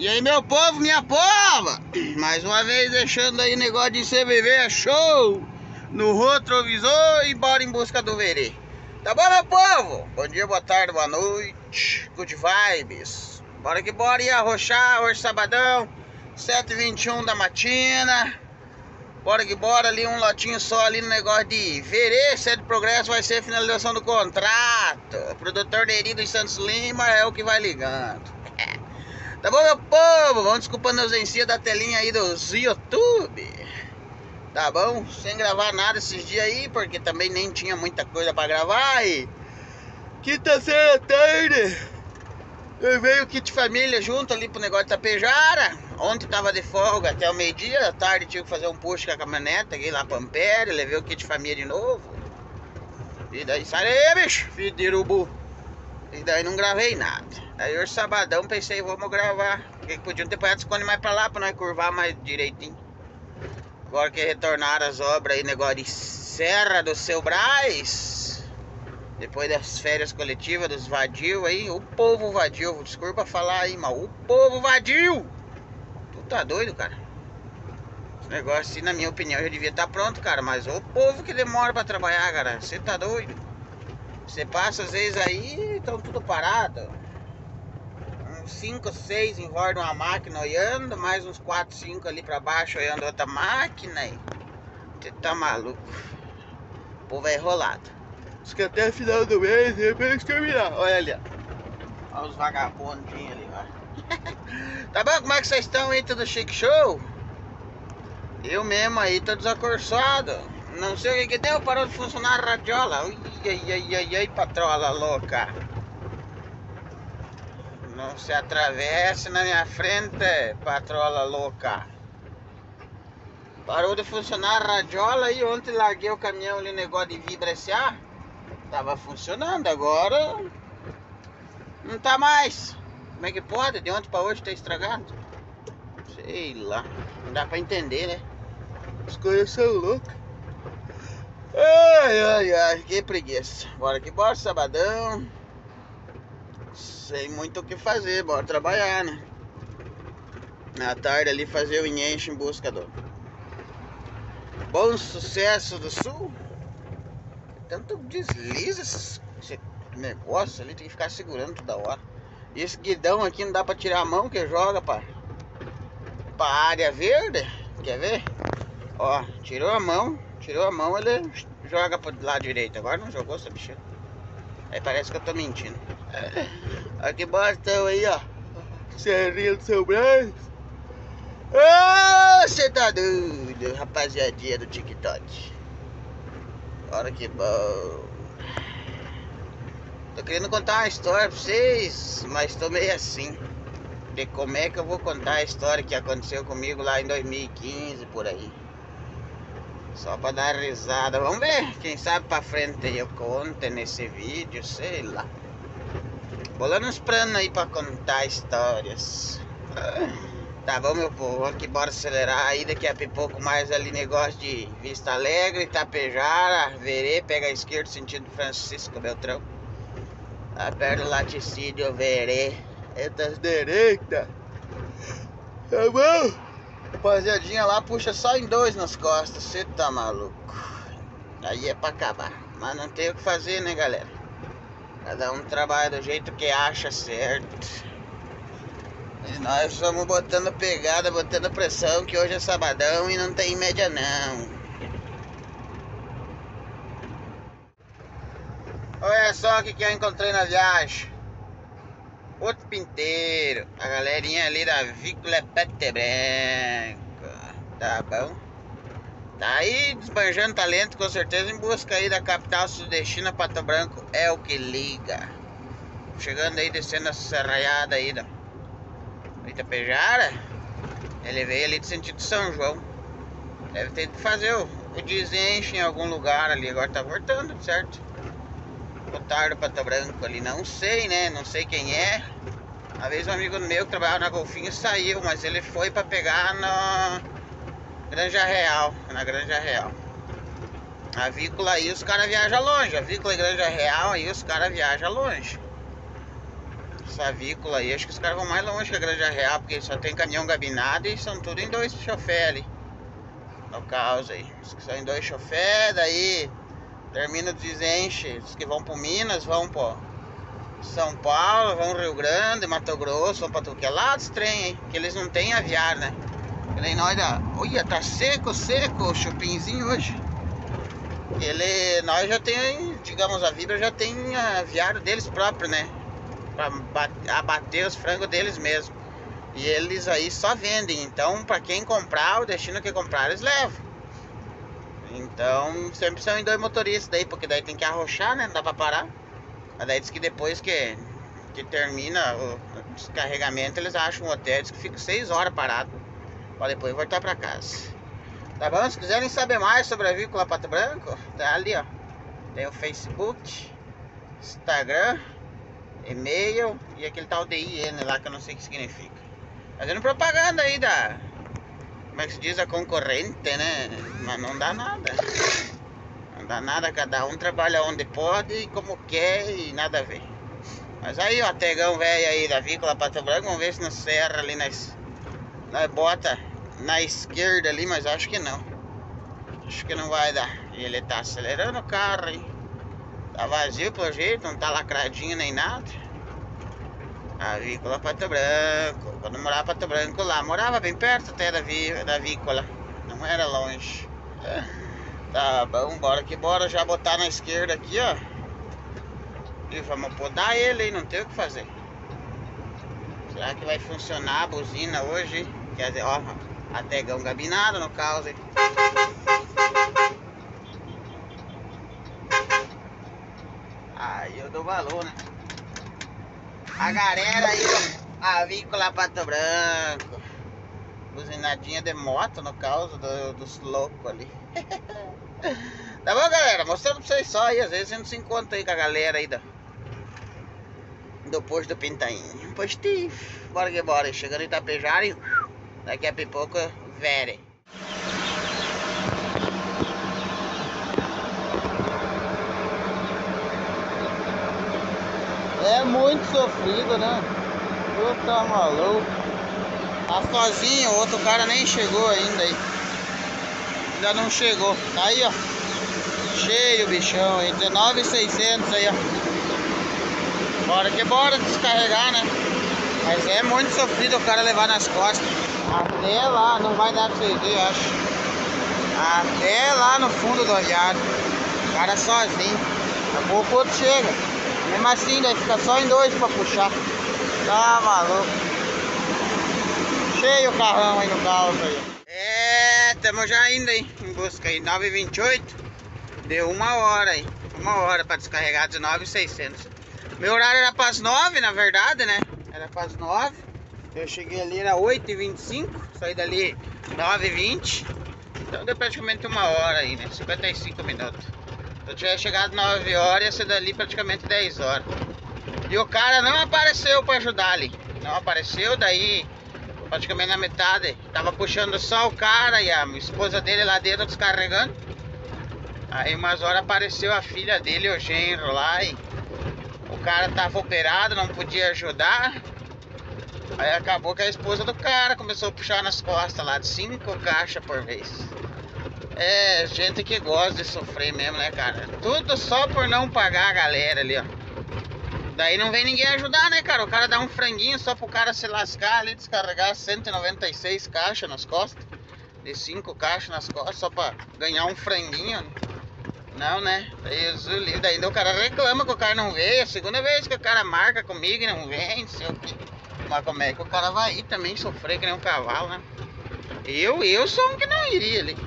E aí meu povo, minha pova Mais uma vez deixando aí negócio de CBV é show! No retrovisor e bora em busca do verê Tá bom meu povo? Bom dia, boa tarde, boa noite. Good vibes. Bora que bora ir arrochar hoje sabadão 7h21 da matina. Bora que bora ali um lotinho só ali no negócio de verê Sede progresso vai ser finalização do contrato. O produtor Neri dos Santos Lima é o que vai ligando Tá bom, meu povo? Vamos desculpando a ausência da telinha aí dos YouTube. Tá bom? Sem gravar nada esses dias aí, porque também nem tinha muita coisa pra gravar. E quinta-feira tarde, eu veio o kit família junto ali pro negócio de Tapejara. Ontem tava de folga até o meio-dia, à tarde tive que fazer um push com a caminhonete, aqui lá pra Ampere, levei o kit família de novo. E daí, sai aí, bicho, filho de urubu. E daí não gravei nada. Aí hoje sabadão pensei, vamos gravar. Porque podiam ter ponhado esconde mais pra lá pra nós curvar mais direitinho. Agora que retornaram as obras aí, negócio de Serra do Seu Braz. Depois das férias coletivas dos vadios aí, o povo vadio, desculpa falar aí, mas o povo vadio. Tu tá doido, cara? Esse negócio assim, na minha opinião, já devia estar tá pronto, cara. Mas o povo que demora pra trabalhar, cara. Você tá doido? Você passa às vezes aí, estão tudo parado. 5, 6 em volta de uma máquina olhando, mais uns 4, 5 ali pra baixo olhando outra máquina. E... Você tá maluco. O povo é enrolado. Diz que até final do mês é pra exterminar. Olha ali, ó. Olha os vagabundinhos ali, ó. tá bom? Como é que vocês estão aí? Tudo chique show? Eu mesmo aí tô desacorçado. Não sei o que que deu, parou de funcionar a radiola. Ai, ai, ai, ai, patrola louca. Não se atravesse na minha frente, patrola louca. Parou de funcionar a radiola e ontem larguei o caminhão ali, negócio de vibra SA. Tava funcionando, agora não tá mais. Como é que pode? De ontem pra hoje tá estragado? Sei lá. Não dá pra entender, né? As coisas são loucas. Ai, ai, ai, que preguiça. Bora que bora, sabadão sem muito o que fazer, bora trabalhar, né? Na tarde ali fazer o enche em busca do bom sucesso do sul. Tanto desliza esse, negócio ali, tem que ficar segurando toda hora. E esse guidão aqui não dá pra tirar a mão que joga pra, pra área verde. Quer ver? Ó, tirou a mão, tirou a mão, ele joga pro lado direito. Agora não jogou essa bicha. Aí parece que eu tô mentindo. Aqui embaixo aí, ó. Serrinha do seu braço. Ah, você tá doido, rapaziadinha do TikTok. Olha que bom. Tô querendo contar uma história pra vocês, mas tô meio assim. De como é que eu vou contar a história que aconteceu comigo lá em 2015, por aí. Só pra dar risada. Vamos ver, quem sabe pra frente eu conto nesse vídeo, sei lá. Bolando uns planos aí pra contar histórias. Tá bom, meu povo? Aqui bora acelerar aí. Daqui a pouco mais ali negócio de Vista Alegre, Itapejara, Verê, pega a esquerda, sentido Francisco Beltrão. Tá perto do laticídio Verê. Eita, direita. Tá bom? Rapaziadinha lá puxa só em dois nas costas. Você tá maluco? Aí é pra acabar. Mas não tem o que fazer, né, galera? Cada um trabalha do jeito que acha certo. E nós vamos botando pegada, botando pressão, que hoje é sabadão e não tem média não. Olha só o que, que eu encontrei na viagem. Outro pinteiro. A galerinha ali da Vícola Pete Branco. Tá bom? Aí desbanjando talento com certeza em busca aí da capital sudestina Pato Branco é o que liga. Chegando aí descendo a serraiada aí da Itapejara. Ele veio ali do sentido São João. Deve ter que fazer o, o desenche em algum lugar ali. Agora tá voltando, certo? Botaram Pato Branco ali, não sei, né? Não sei quem é. Uma vez um amigo meu que trabalhava na Golfinho saiu, mas ele foi para pegar no Granja Real, na Granja Real. A vícola aí os caras viajam longe. A vícola e Granja Real aí os caras viajam longe. Essa vícola aí, acho que os caras vão mais longe que a Granja Real, porque só tem caminhão gabinado e são tudo em dois chofé ali. No caos aí. Os que são em dois chofé, daí termina desenche. Os que vão pro Minas, vão pro São Paulo, vão Rio Grande, Mato Grosso, vão pra tudo que é lado trem, hein? Que eles não têm aviar, né? Nem nós da. Olha, tá seco, seco o chupinzinho hoje. Ele. Nós já tem, digamos, a Vibra já tem aviário deles próprio, né? Pra abater os frangos deles mesmo. E eles aí só vendem. Então, para quem comprar, o destino que comprar, eles levam. Então, sempre são em dois motoristas daí, porque daí tem que arrochar, né? Não dá pra parar. Mas daí diz que depois que, que termina o descarregamento, eles acham um hotel, diz que fica seis horas parado. Pra depois voltar pra casa. Tá bom? Se quiserem saber mais sobre a Vícola Pato Branco, tá ali, ó. Tem o Facebook, Instagram e-mail e aquele tal DIN lá que eu não sei o que significa. Fazendo propaganda aí da. Como é que se diz? A concorrente, né? Mas não dá nada. Não dá nada, cada um trabalha onde pode e como quer e nada a ver. Mas aí, ó, tegão velho aí da Vícola Pato Branco, vamos ver se não serra ali nas. Nós bota na esquerda ali, mas acho que não. Acho que não vai dar. E ele tá acelerando o carro aí. Tá vazio pelo jeito, não tá lacradinho nem nada. Avícola Pato Branco. Quando morava Pato Branco lá, morava bem perto até da, vi, da avícola. Não era longe. Tá bom, bora que bora já botar na esquerda aqui, ó. E vamos podar ele aí, não tem o que fazer. Será que vai funcionar a buzina hoje? Quer dizer, ó, até gão gabinado no caos aí. Eu dou valor, né? A galera aí, avícola Pato Branco. Buzinadinha de moto no caos do, dos loucos ali. tá bom, galera? Mostrando pra vocês só aí. Às vezes a gente se encontra aí com a galera aí do, do posto do Pintainho. Postinho. Bora que bora. Chegando em Itapejara daqui a pouco, vere. É muito sofrido, né? Tu tá maluco. Tá sozinho, outro cara nem chegou ainda aí. Ainda não chegou. Tá aí, ó. Cheio bichão aí. 19,600 aí, ó. Bora que bora descarregar, né? Mas é muito sofrido o cara levar nas costas. Até lá, não vai dar pra vocês verem, acho. Até lá no fundo do aviário. O cara sozinho. Daqui a pouco o outro chega. Mesmo assim, daí fica só em dois pra puxar. Tá maluco. Cheio o carrão aí no carro aí. É, estamos já indo aí, em busca aí, 9h28. Deu uma hora aí. Uma hora pra descarregar 19,600. Meu horário era para as 9, na verdade, né? Era para as 9. Eu cheguei ali, era 8h25. Saí dali 9h20. Então deu praticamente uma hora aí, né? 55 minutos. Eu tivesse chegado 9 horas, ia ser dali praticamente 10 horas. E o cara não apareceu para ajudar ali. Não apareceu, daí praticamente na metade. Tava puxando só o cara e a esposa dele lá dentro descarregando. Aí umas horas apareceu a filha dele, o genro lá e o cara tava operado, não podia ajudar. Aí acabou que a esposa do cara começou a puxar nas costas lá de cinco caixas por vez. É gente que gosta de sofrer mesmo, né, cara? Tudo só por não pagar a galera ali, ó. Daí não vem ninguém ajudar, né, cara? O cara dá um franguinho só pro cara se lascar ali, descarregar 196 caixas nas costas. De 5 caixas nas costas, só pra ganhar um franguinho. Não, né? Daí, o cara reclama que o cara não veio. É a segunda vez que o cara marca comigo e não vem, sei o que. Mas como é que o cara vai ir também sofrer que nem um cavalo, né? Eu, eu sou um que não iria ali.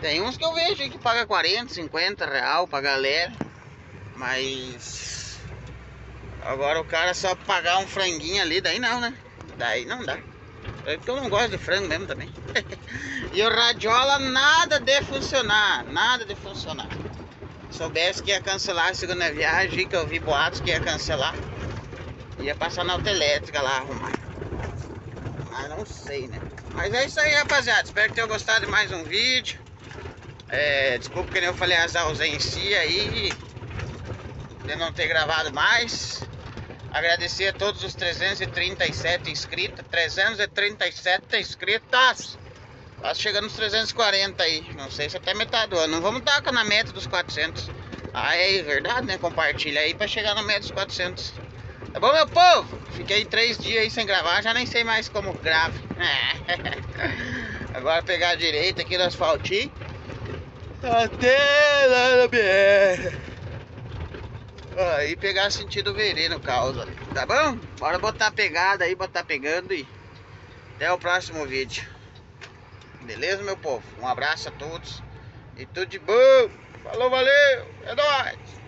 Tem uns que eu vejo que paga 40, 50 real pra galera. Mas agora o cara só pagar um franguinho ali, daí não, né? Daí não dá. É porque eu não gosto de frango mesmo também. e o radiola nada de funcionar, nada de funcionar. Soubesse que ia cancelar a segunda viagem, que eu vi boatos que ia cancelar. Ia passar na autoelétrica lá arrumar. Mas não sei, né? Mas é isso aí, rapaziada. Espero que tenham gostado de mais um vídeo. É, desculpa que eu falei as ausências aí de não ter gravado mais. Agradecer a todos os 337 inscritos. 337 inscritos. Quase chegando nos 340 aí. Não sei se até metade do ano. Vamos dar na meta dos 400. Ah, é verdade, né? Compartilha aí pra chegar na meta dos 400. Tá bom, meu povo? Fiquei três dias aí sem gravar. Já nem sei mais como grave. Agora pegar a direita aqui no asfaltinho. Até lá na BR. Aí pegar sentido verê no caos ali, tá bom? Bora botar pegada aí, botar pegando e até o próximo vídeo. Beleza, meu povo? Um abraço a todos e tudo de bom. Falou, valeu, é nóis!